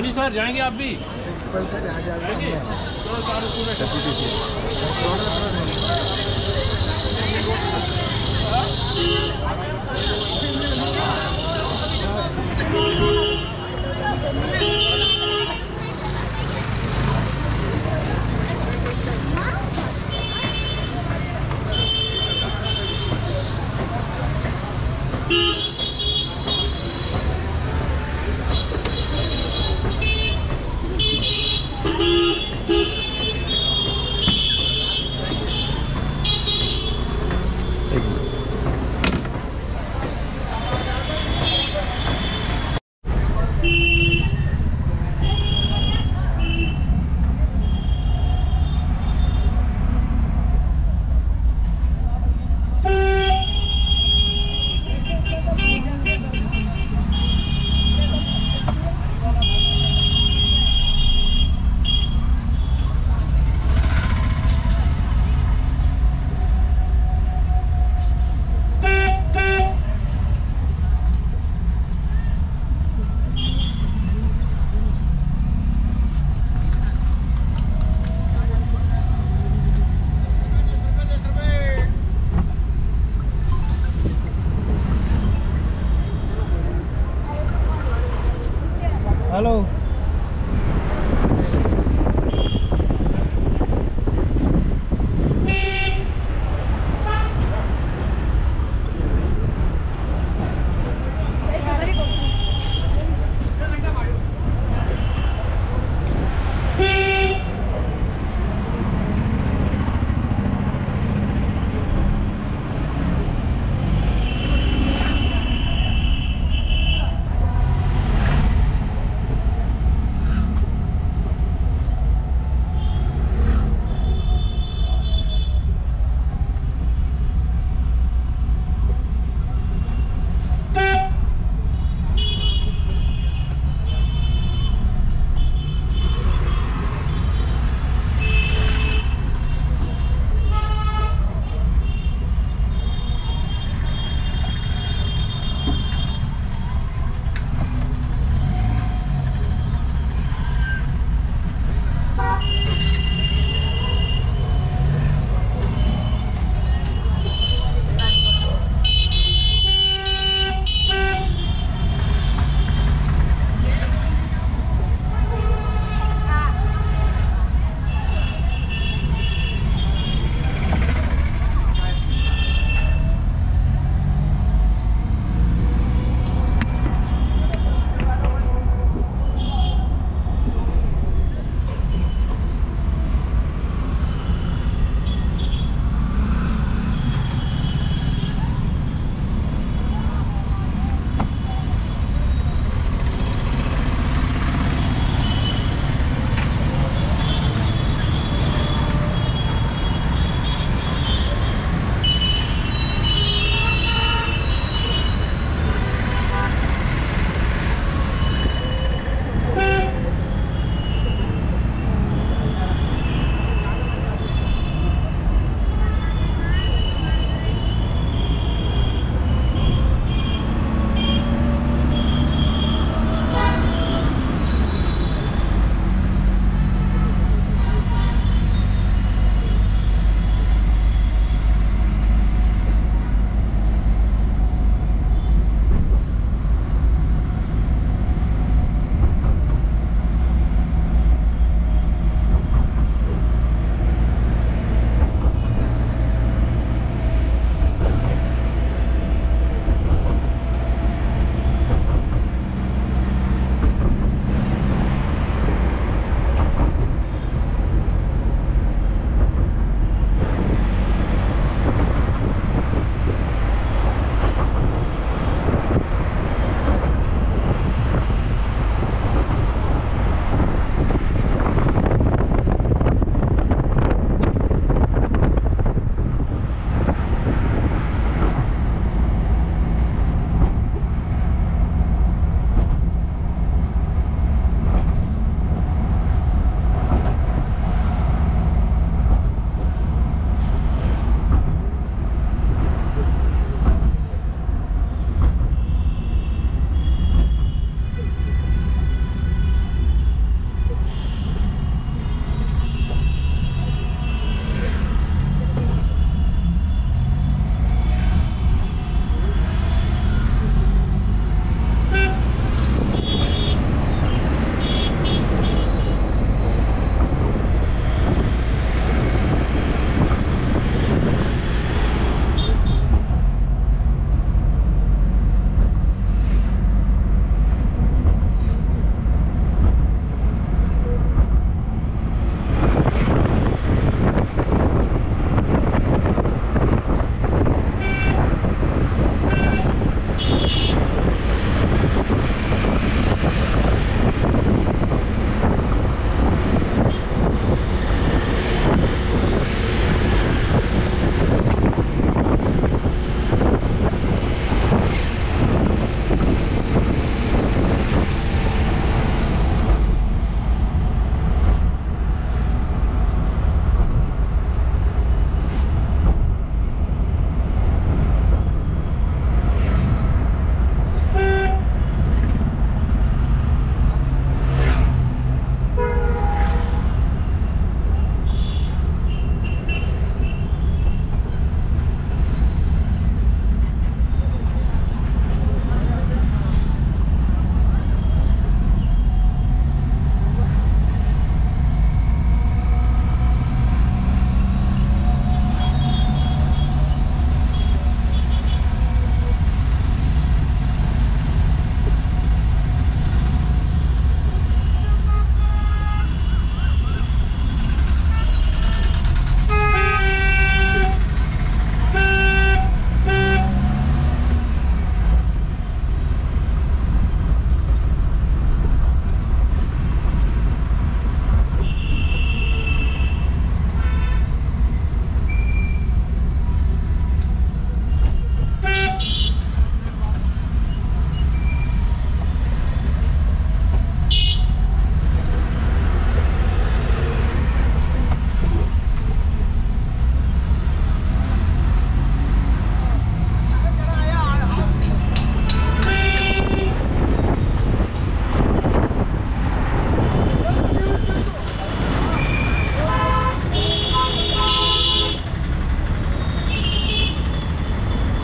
हाँ जी सर जाएँगे आप भी। जाएँगे? चलो चार स्टूडेंट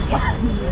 Yeah.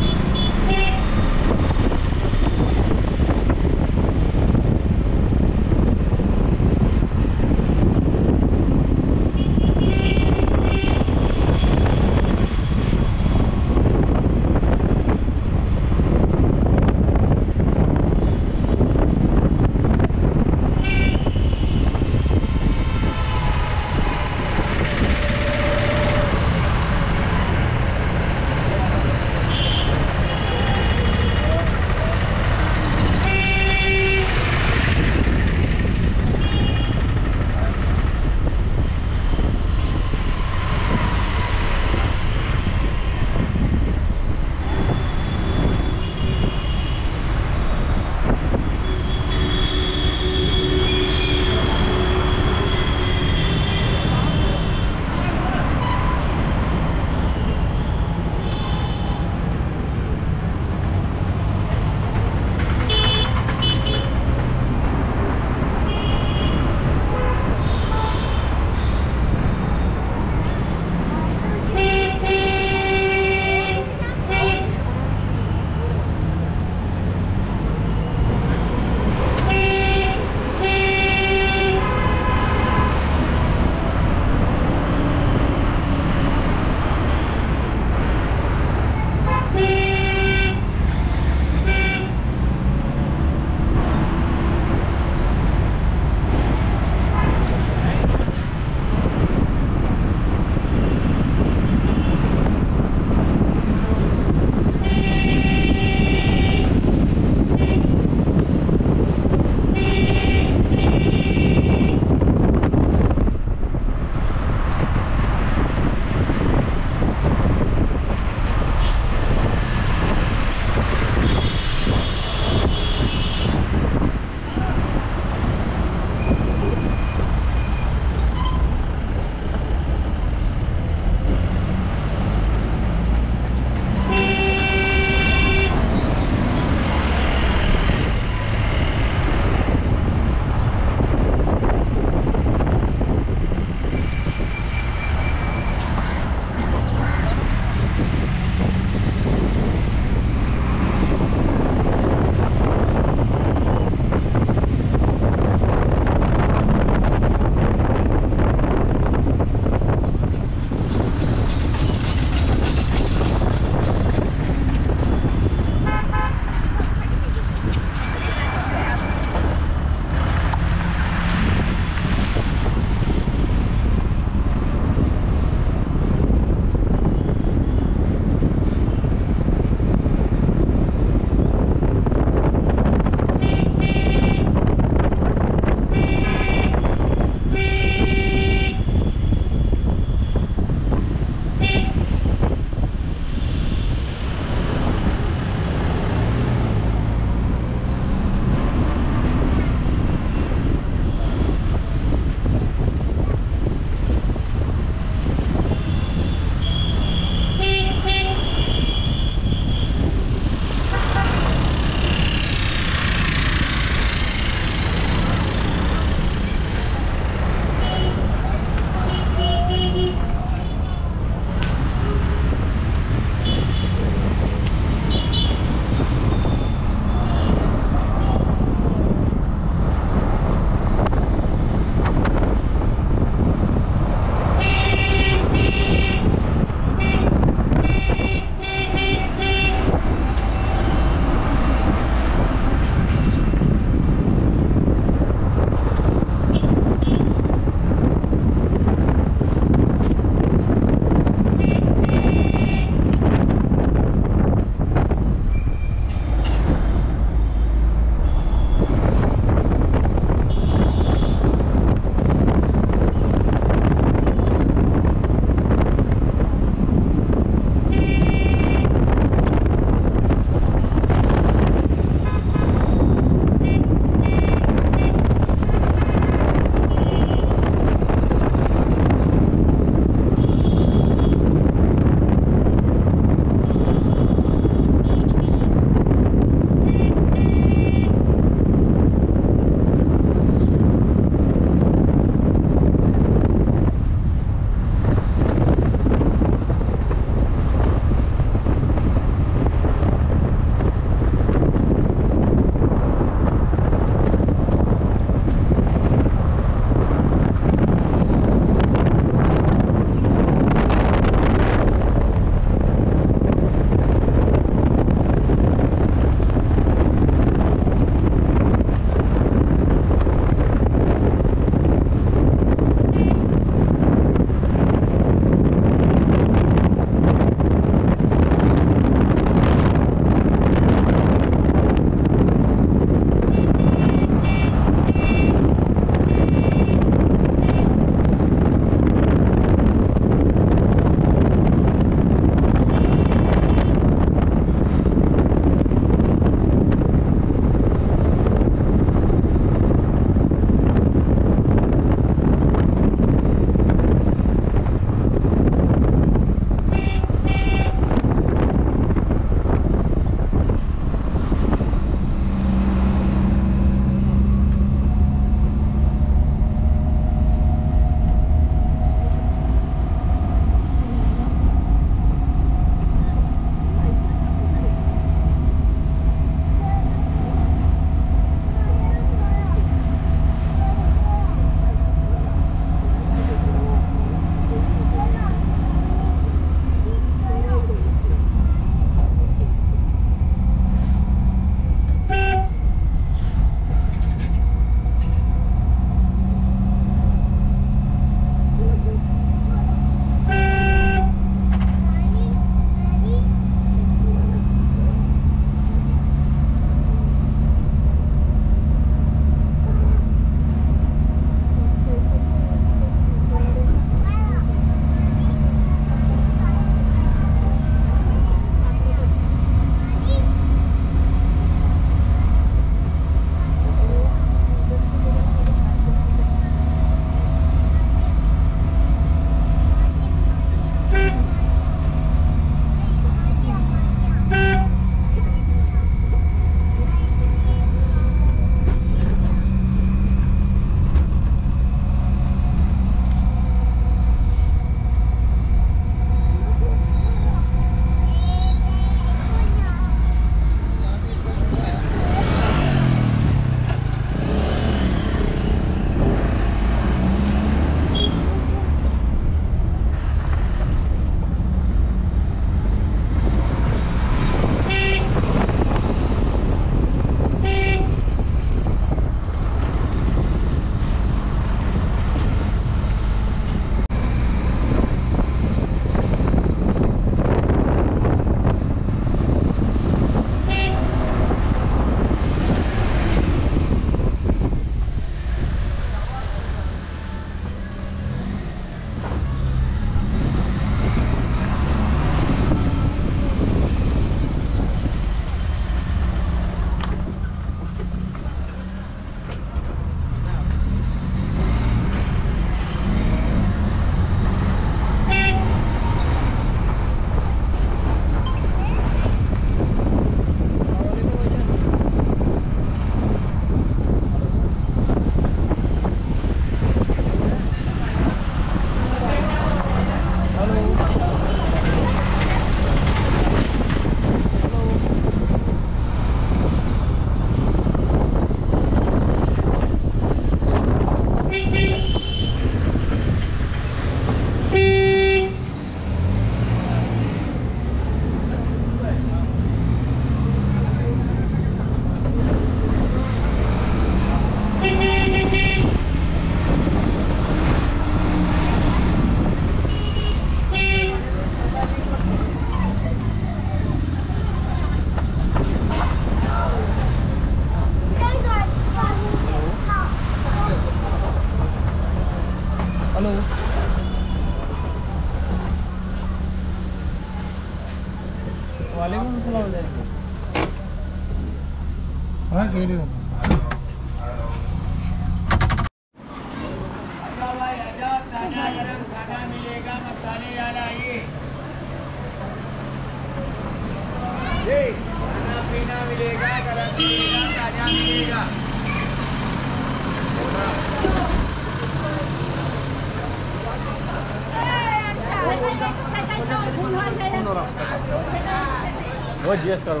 वो जीएस करो।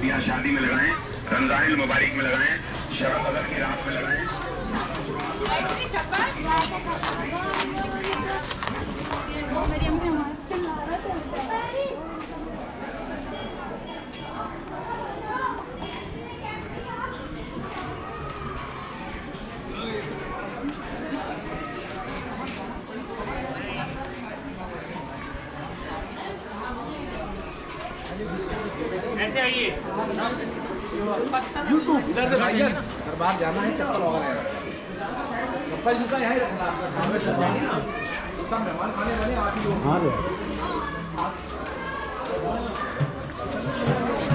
बिया शादी में लगाएँ रमज़ान मुबारक में लगाएँ शरब बदर की रात में लगाएँ। ऐसे आइए इधर से भाईजान दरबार जाना है चप्पल वगैरह चप्पल जूता यहाँ रखना आपका तो सब मेहमान खाने वाले आप ही लोग।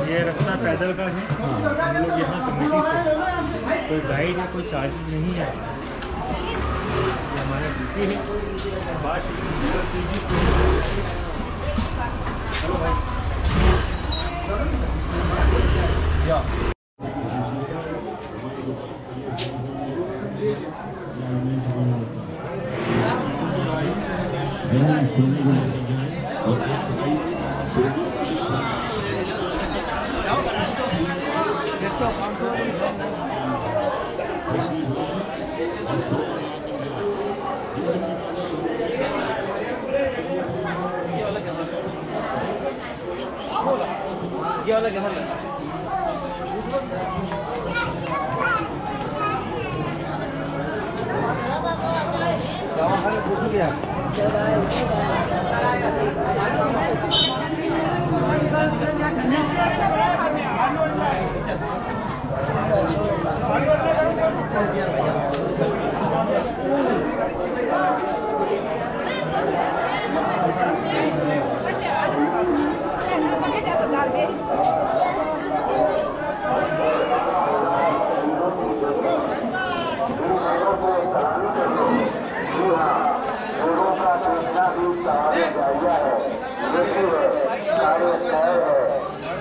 ये रास्ता पैदल का है। हम लोग यहाँ कमेटी से। कोई गाइड या कोई चार्जेस नहीं है। ये हमारा ड्यूटी है। बात कीजिए Thank you.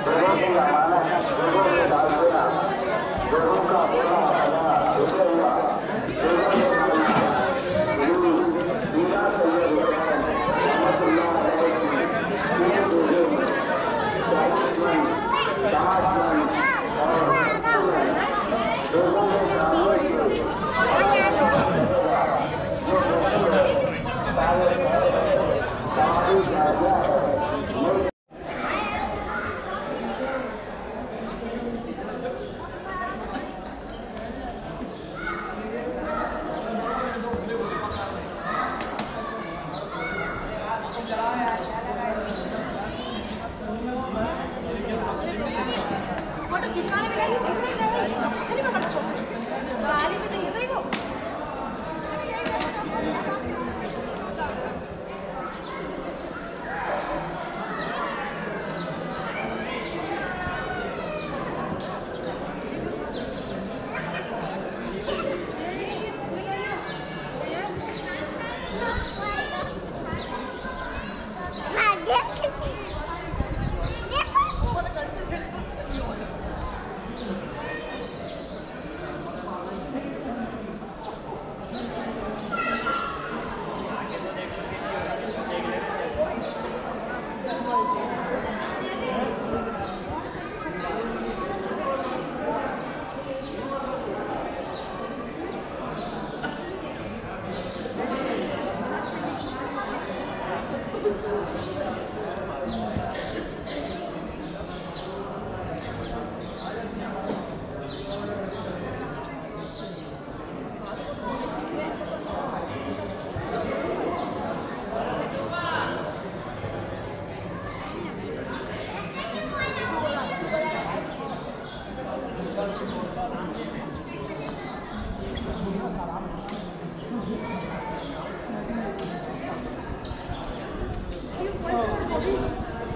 Durante a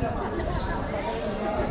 ハハハハ!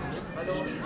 Halo.